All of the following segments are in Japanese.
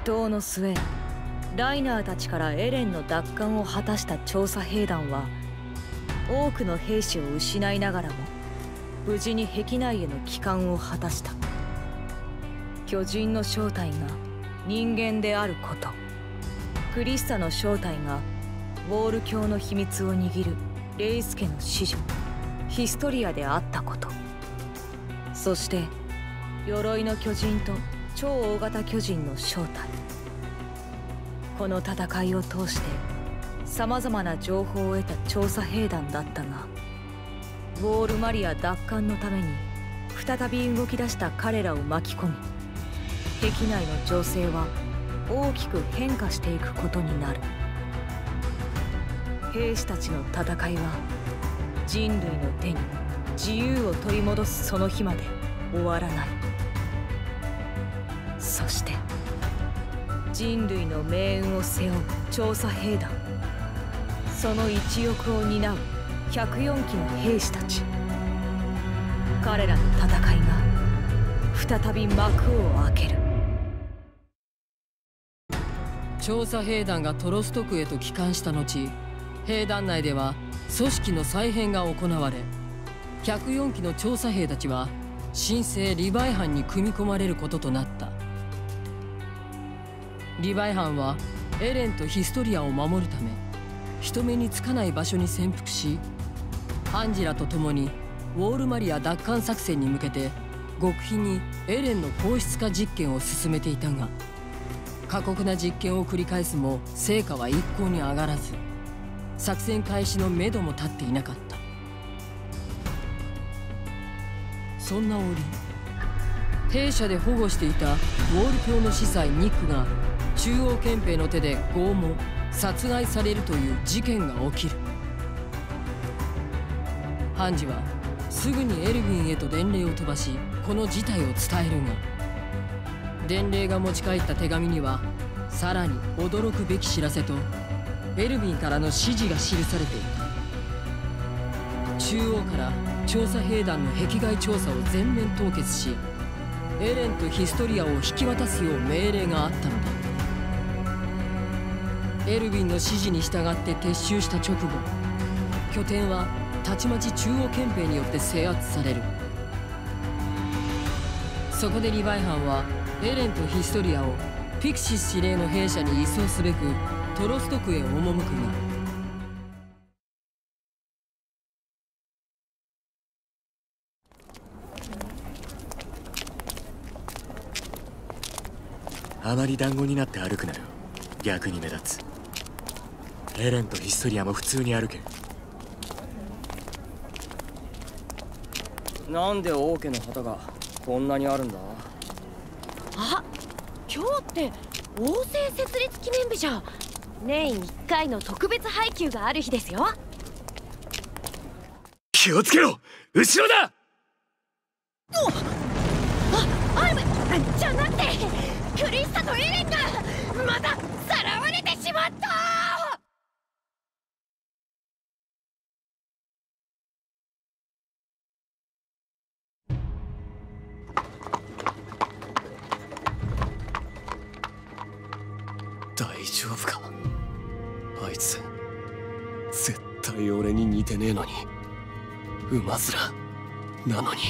死闘の末ライナーたちからエレンの奪還を果たした調査兵団は多くの兵士を失いながらも無事に壁内への帰還を果たした。巨人の正体が人間であることクリスタの正体がウォール教の秘密を握るレイスケの子女ヒストリアであったこと。そして鎧の巨人と超大型巨人の正体。この戦いを通して様々な情報を得た調査兵団だったがウォールマリア奪還のために再び動き出した彼らを巻き込み壁内の情勢は大きく変化していくことになる。兵士たちの戦いは人類の手に自由を取り戻すその日まで終わらない。人類の命運を背負う調査兵団。その一翼を担う104機の兵士たち。彼らの戦いが再び幕を開ける。調査兵団がトロスト区へと帰還した後兵団内では組織の再編が行われ104機の調査兵たちは神聖リヴァイ班に組み込まれることとなった。リヴァイ班はエレンとヒストリアを守るため人目につかない場所に潜伏しハンジラと共にウォールマリア奪還作戦に向けて極秘にエレンの硬質化実験を進めていたが過酷な実験を繰り返すも成果は一向に上がらず作戦開始のめども立っていなかった。そんな折弊社で保護していたウォール教の司祭ニックが中央憲兵の手で拷問殺害されるという事件が起きる。ハンジはすぐにエルヴィンへと伝令を飛ばしこの事態を伝えるが伝令が持ち帰った手紙にはさらに驚くべき知らせとエルヴィンからの指示が記されていた。中央から調査兵団の壁外調査を全面凍結しエレンとヒストリアを引き渡すよう命令があったのだ。エルヴィンの指示に従って撤収した直後拠点はたちまち中央憲兵によって制圧される。そこでリヴァイ班はエレンとヒストリアをピクシス司令の兵舎に移送すべくトロスト区へ赴くが。あまり団子になって歩くなよ。逆に目立つ。エレンとヒストリアも普通に歩けなんで王家の旗がこんなにあるんだ？あ今日って王政設立記念日じゃ。年1回の特別配給がある日ですよ。気をつけろ！後ろだ！あアルムじゃなくてクリスタとエレンがまたさらわれてしまった絶対俺に似てねえのに。馬面。なのに。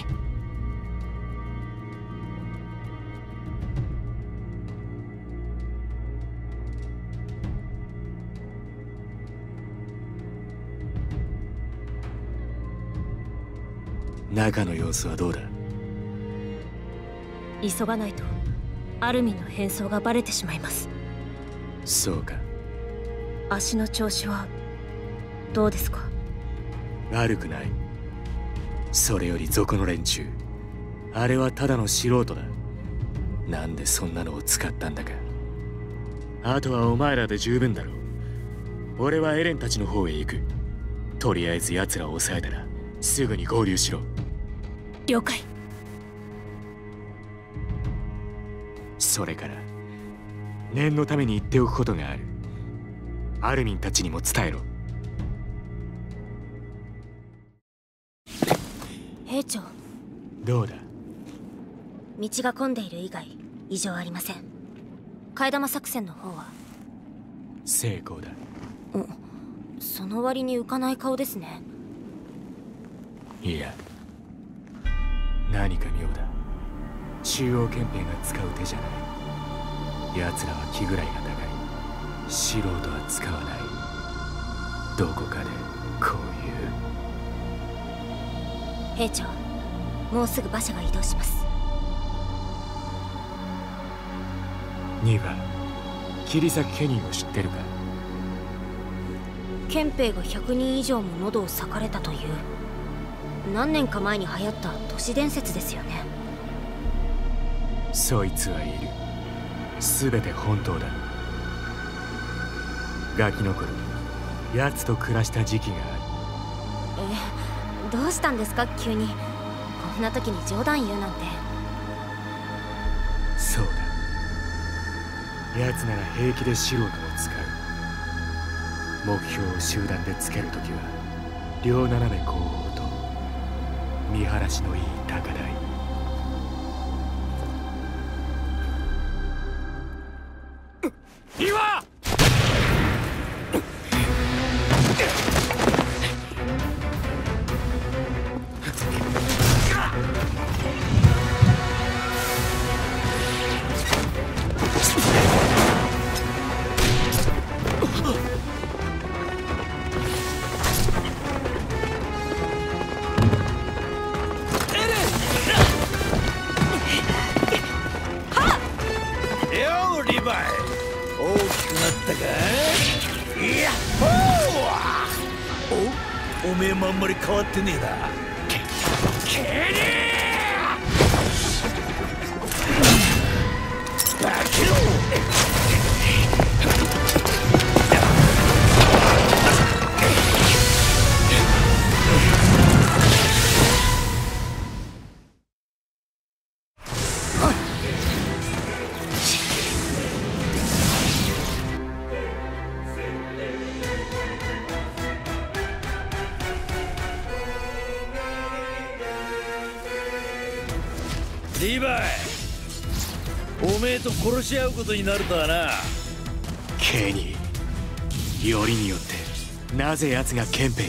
中の様子はどうだ？急がないとアルミンの変装がバレてしまいます。そうか。足の調子はどうですか？悪くない。それより族の連中。あれはただの素人だ。なんでそんなのを使ったんだか。あとはお前らで十分だろう。俺はエレンたちの方へ行く。とりあえず奴らを抑えたらすぐに合流しろ。了解。それから念のために言っておくことがある。アルミンたちにも伝えろ兵長。どうだ？道が混んでいる以外異常ありません。替え玉作戦の方は？成功だ。その割に浮かない顔ですね。いや。何か妙だ。中央憲兵が使う手じゃない。奴らは気ぐらいが高い。素人は使わない。どこかで兵長もうすぐ馬車が移動します。2番切り裂ニーを知ってるか？憲兵が100人以上も喉を裂かれたという何年か前に流行った都市伝説ですよね。そいつはいる。全て本当だ。ガキの頃奴と暮らした時期がある。えどうしたんですか？急に。こんな時に冗談言うなんて。そうだ。奴なら平気で素人を使う。目標を集団でつける時は両斜め後方と見晴らしのいい高台。けけし合うことになるとはな。ケニー。よりによってなぜ奴が憲兵に？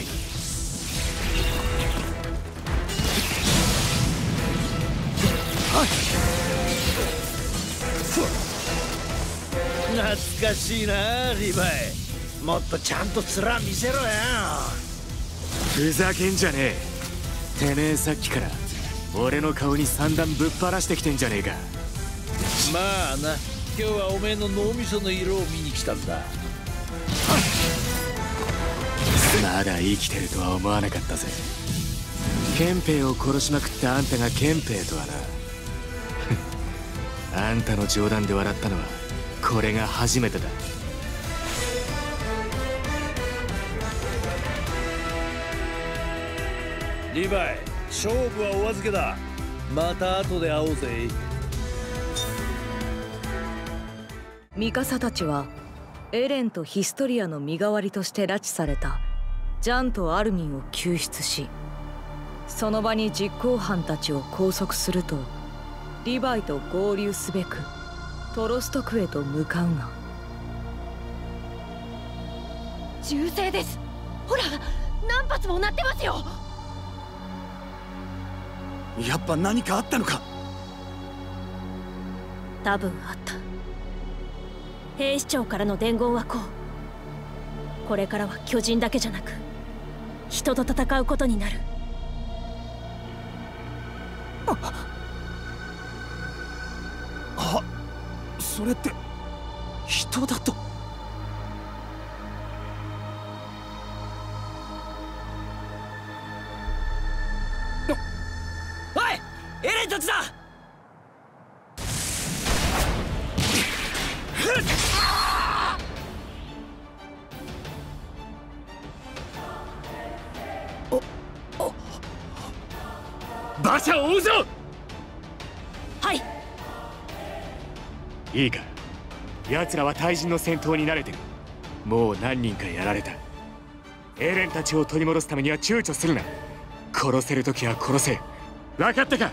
懐かしいなリヴァイ。もっとちゃんと面見せろよ。ふざけんじゃねえ。てめえさっきから俺の顔に散々ぶっ放してきてんじゃねえか。まあな今日はおめえの脳みその色を見に来たんだ。まだ生きてるとは思わなかったぜ。憲兵を殺しまくったあんたが憲兵とはな。あんたの冗談で笑ったのはこれが初めてだ。リヴァイ勝負はお預けだ。また後で会おうぜミカサたちはエレンとヒストリアの身代わりとして拉致されたジャンとアルミンを救出しその場に実行犯たちを拘束するとリヴァイと合流すべくトロスト区へと向かうが。銃声です。ほら何発も鳴ってますよ。やっぱ何かあったのか。多分あった兵士長からの伝言はこう。これからは巨人だけじゃなく人と戦うことになる。あそれって人だと。奴らは対人の戦闘に慣れてる。もう何人かやられた。エレンたちを取り戻すためには躊躇するな。殺せる時は殺せ。分かったか。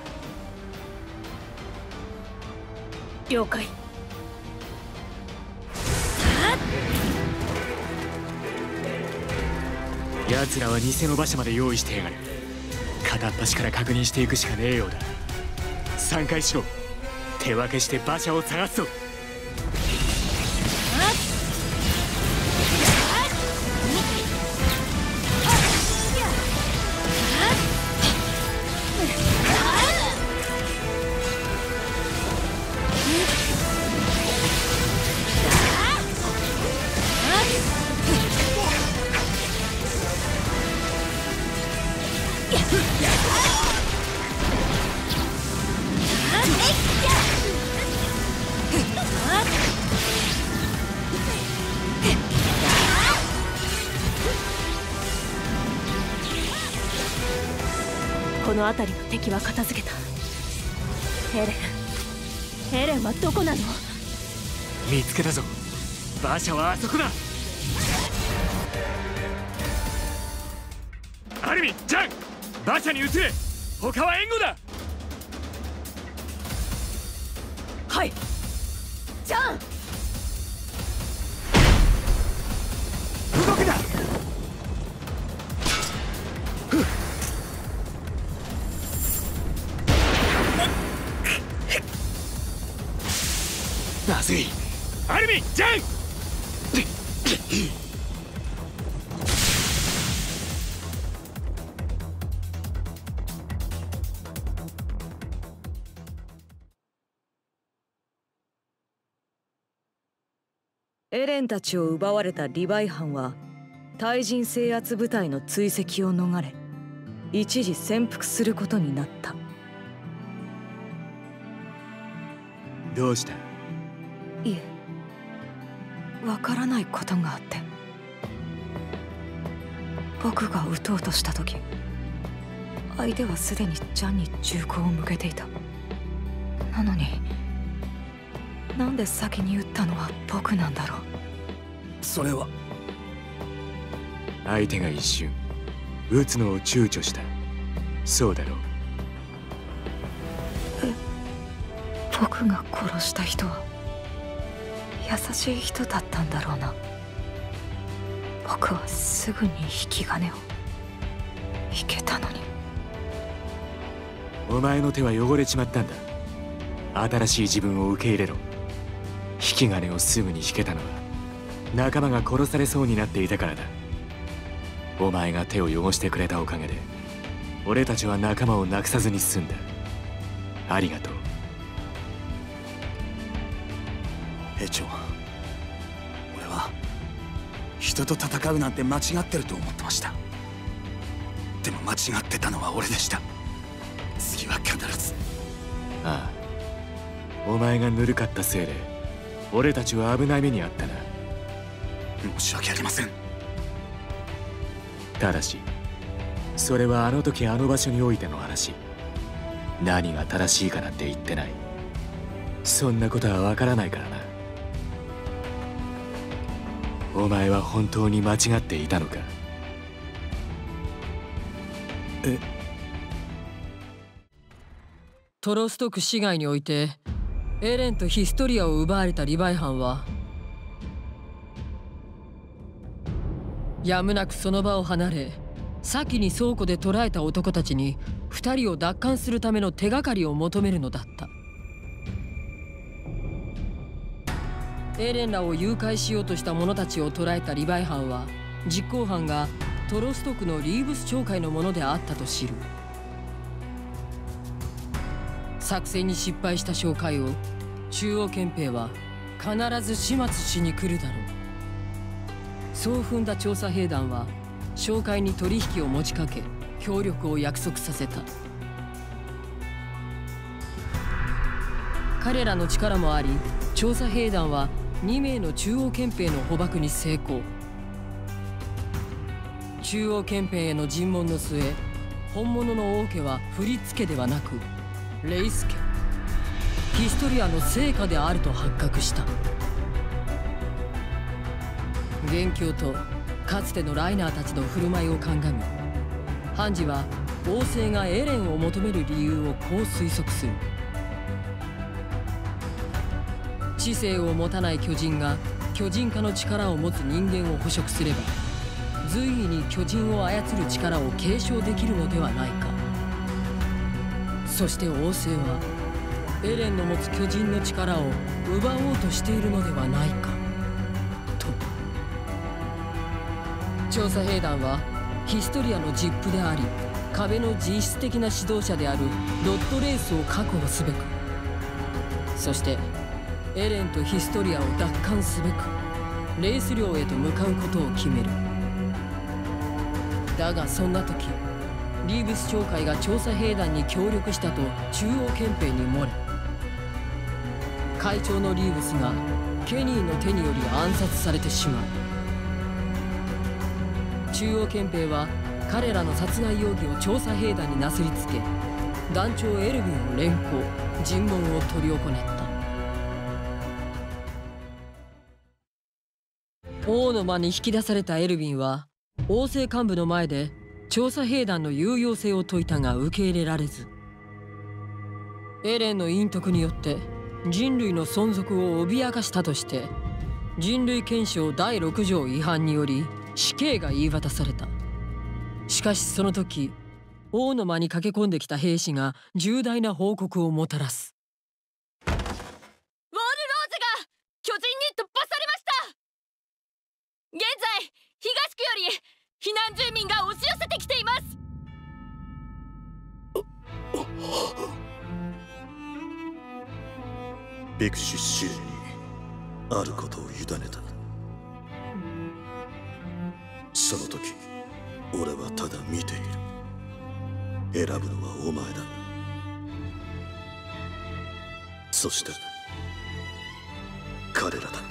了解。奴らは偽の馬車まで用意してやがる。片っ端から確認していくしかねえようだ。3回しろ。手分けして馬車を探すぞ。の辺りの敵は片付けた。エレンエレンはどこなの？見つけたぞ。馬車はあそこだ。アルミンジャン！馬車に移れ。他は援護だ。はい。じゃんまずい。アルミンジャン！エレンたちを奪われたリヴァイ班は対人制圧部隊の追跡を逃れ一時潜伏することになった。どうした？いえ。わからないことがあって。僕が撃とうとした時相手はすでにジャンに銃口を向けていた。なのになんで先に撃ったのは僕なんだろう。それは。相手が一瞬撃つのを躊躇した。そうだろう。僕が殺した人は優しい人だったんだろうな。僕はすぐに引き金を引けたのに。お前の手は汚れちまったんだ。新しい自分を受け入れろ。引き金をすぐに引けたのは仲間が殺されそうになっていたからだ。お前が手を汚してくれたおかげで俺たちは仲間をなくさずに済んだ。ありがとう。兵長人と戦うなんて間違ってると思ってました。でも間違ってたのは俺でした。次は必ず。ああ。お前がぬるかったせいで俺たちは危ない目にあったな。申し訳ありません。ただしそれはあの時あの場所においての話。何が正しいかなんて言ってない。そんなことはわからないからなお前は本当に間違っていたのか？え？トロストク市街においてエレンとヒストリアを奪われたリヴァイ班はやむなくその場を離れ先に倉庫で捕らえた男たちに2人を奪還するための手がかりを求めるのだった。エレンらを誘拐しようとした者たちを捕らえたリヴァイ班は実行犯がトロストクのリーブス町会のものであったと知る。作戦に失敗した紹介を中央憲兵は必ず始末しに来るだろう。そう踏んだ調査兵団は紹介に取引を持ちかけ協力を約束させた。彼らの力もあり調査兵団は2名の中央憲兵の捕獲に成功。中央憲兵への尋問の末本物の王家は振り付けではなくレイス家。ヒストリアの成果であると発覚した。元凶とかつてのライナーたちの振る舞いを鑑みハンジは王政がエレンを求める理由をこう推測する。知性を持たない巨人が巨人化の力を持つ人間を捕食すれば随意に巨人を操る力を継承できるのではないか。そして王政はエレンの持つ巨人の力を奪おうとしているのではないか。と。調査兵団はヒストリアの実父であり壁の実質的な指導者であるロッドレースを確保すべく。そしてエレンとヒストリアを奪還すべくレース領へと向かうことを決める。だがそんな時リーブス長会が調査兵団に協力したと中央憲兵に漏れ会長のリーブスがケニーの手により暗殺されてしまう。中央憲兵は彼らの殺害容疑を調査兵団になすりつけ団長エルヴィンを連行尋問を執り行った。の間に引き出されたエルヴィンは王政幹部の前で調査兵団の有用性を説いたが受け入れられず。エレンの隠匿によって人類の存続を脅かしたとして人類憲章第6条違反により死刑が言い渡された。しかしその時王の間に駆け込んできた兵士が重大な報告をもたらすウォールローズが巨人に突破されました現在東区より避難住民が押し寄せてきています。ビクシシエにあることを委ねた。その時俺はただ見ている。選ぶのはお前だ。そして彼らだ。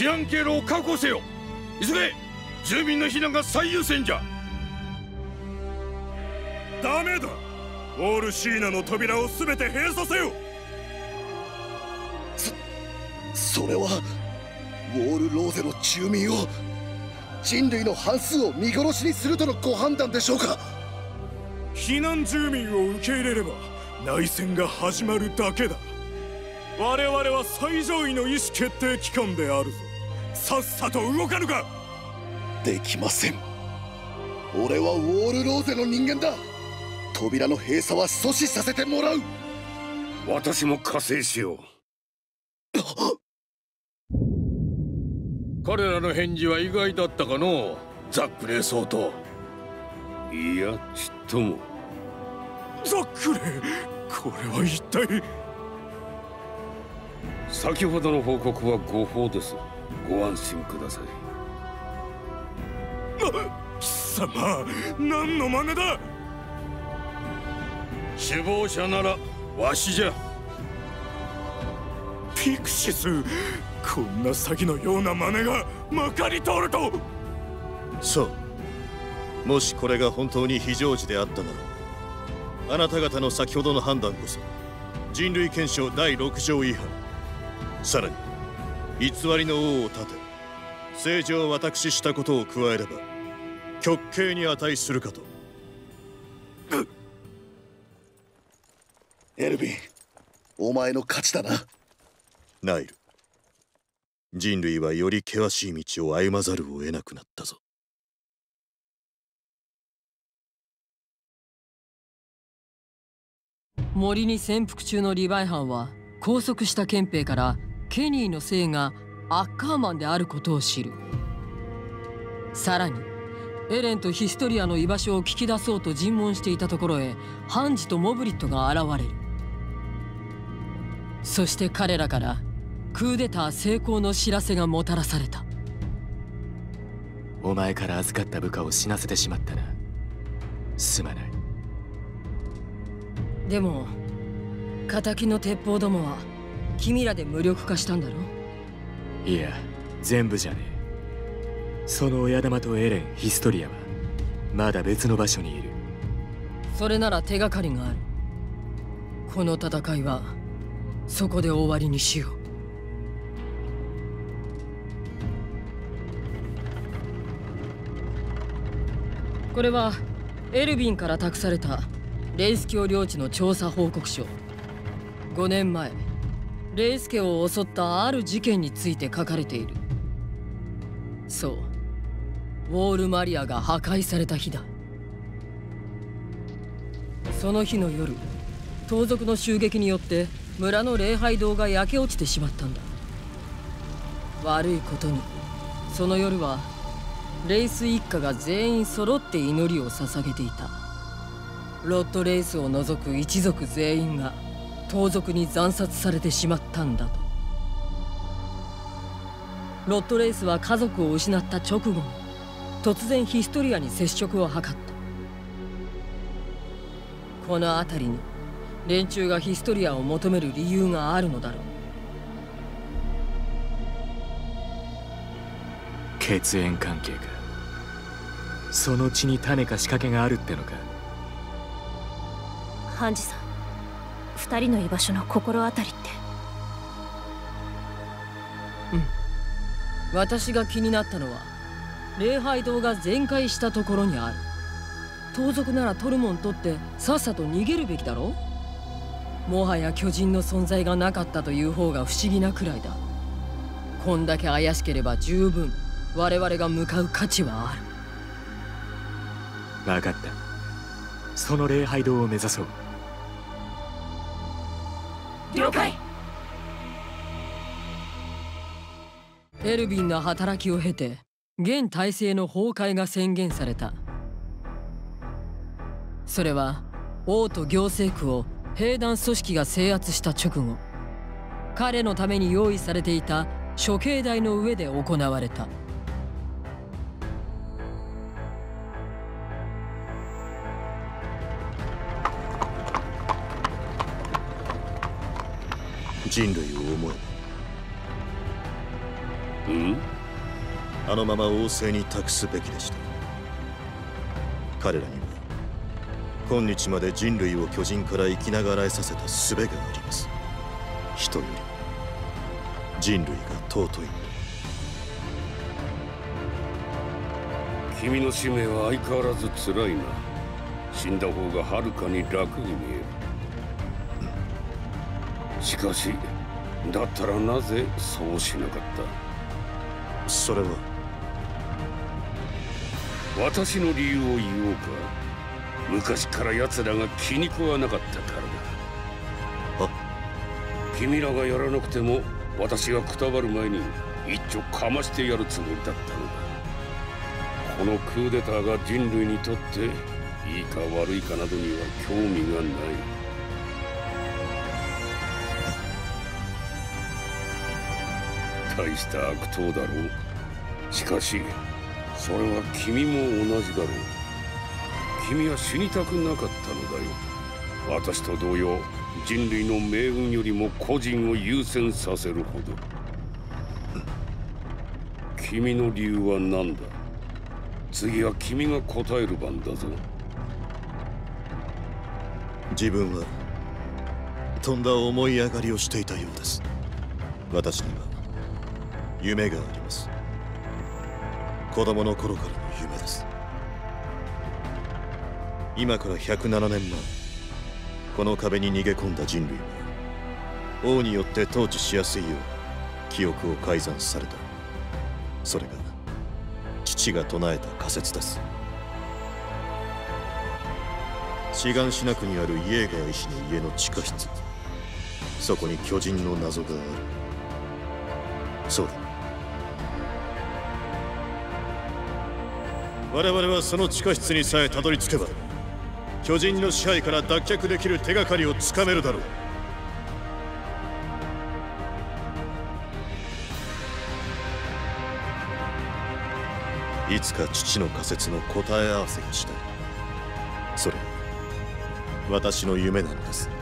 避難経路を確保せよ。急げ。住民の避難が最優先じゃ。ダメだ。ウォールシーナの扉を全て閉鎖せよ。それはウォールローゼの住民を人類の半数を見殺しにするとのご判断でしょうか。避難住民を受け入れれば内戦が始まるだけだ。我々は最上位の意思決定機関であるぞさっさと動かぬか？できません。俺はウォールローゼの人間だ。扉の閉鎖は阻止させてもらう。私も加勢しよう彼らの返事は意外だったかの？ザックレー総統いやちっとも。ザックレーこれは一体？先ほどの報告は誤報ですご安心ください。貴様何の真似だ？首謀者ならわしじゃ。ピクシスこんな詐欺のような真似がまかり通ると。そう。もしこれが本当に非常時であったならあなた方の先ほどの判断こそ人類憲章第6条違反。さらに偽りの王を立て政治を私したことを加えれば極刑に値するかと。エルヴィンお前の勝ちだな。ナイル。人類はより険しい道を歩まざるを得なくなったぞ。森に潜伏中のリヴァイ班は拘束した憲兵からケニーの姓がアッカーマンであることを知る。さらにエレンとヒストリアの居場所を聞き出そうと尋問していたところへハンジとモブリットが現れる。そして彼らからクーデター成功の知らせがもたらされた。お前から預かった部下を死なせてしまったな。すまない。でも敵の鉄砲どもは君らで無力化したんだろ？いや全部じゃねえ。その親玉とエレンヒストリアはまだ別の場所にいる。それなら手がかりがある。この戦いはそこで終わりにしよう。これはエルヴィンから託されたレイス教領地の調査報告書。5年前レイスケを襲ったある事件について書かれている。そう。ウォールマリアが破壊された日だ。その日の夜盗賊の襲撃によって村の礼拝堂が焼け落ちてしまったんだ。悪いことにその夜はレイス一家が全員揃って祈りを捧げていた。ロッドレイスを除く一族全員が盗賊に惨殺されてしまったんだと。ロッドレイスは家族を失った直後に突然ヒストリアに接触を図った。この辺りに連中がヒストリアを求める理由があるのだろう。血縁関係か。その血に種か仕掛けがあるってのか。ハンジさん二人の居場所の心当たりって。うん。私が気になったのは礼拝堂が全壊したところにある。盗賊ならトルモン取ってさっさと逃げるべきだろ？もはや巨人の存在がなかったという方が不思議なくらいだ。こんだけ怪しければ十分我々が向かう価値はある。分かった。その礼拝堂を目指そう了解。エルヴィンの働きを経て現体制の崩壊が宣言された。それは王と行政区を兵団組織が制圧した直後彼のために用意されていた処刑台の上で行われた。人類を思えうん？あのまま王政に託すべきでした。彼らには今日まで人類を巨人から生きながらえさせた術があります。人より。人類が尊い君の使命は相変わらず辛いな。死んだ方がはるかに楽に見えるしかしだったらなぜそうしなかった？それは？私の理由を言おうか。昔から奴らが気に食わなかったからだ。あ。君らがやらなくても私がくたばる前に一丁かましてやるつもりだったのだ。このクーデターが人類にとっていいか悪いかなどには興味がない大した悪党だろう。しかしそれは君も同じだろう。君は死にたくなかったのだよ。私と同様人類の命運よりも個人を優先させるほど。君の理由は何だ？次は君が答える番だぞ。自分はとんだ思い上がりをしていたようです。私には夢があります。子供の頃からの夢です。今から107年前この壁に逃げ込んだ人類は王によって統治しやすいよう記憶を改ざんされた。それが父が唱えた仮説です。志願しなくにあるイエーガー医師の家の地下室。そこに巨人の謎がある。そうだ。我々はその地下室にさえたどり着けば巨人の支配から脱却できる手がかりをつかめるだろう。いつか父の仮説の答え合わせがしたい。それ私の夢なのです。